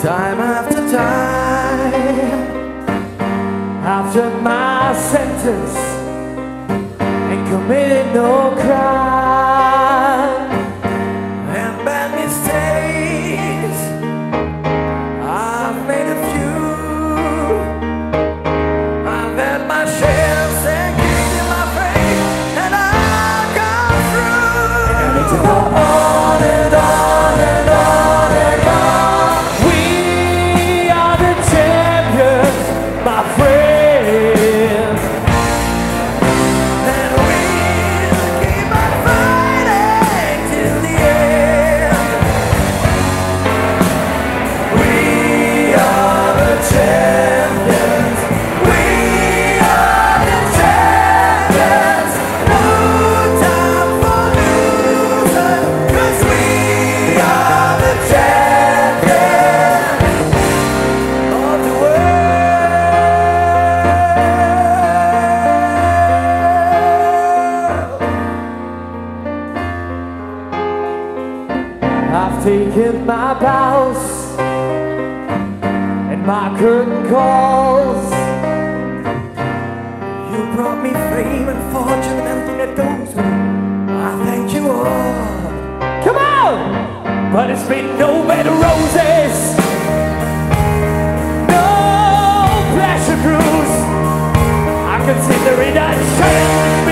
time after time after my sentence and committed no crime. I've taken my bows and my curtain calls. You brought me fame and fortune and everything that goes it. I thank you all. Come on! But it's been no bed of roses. No pleasure cruise. I consider it a shame.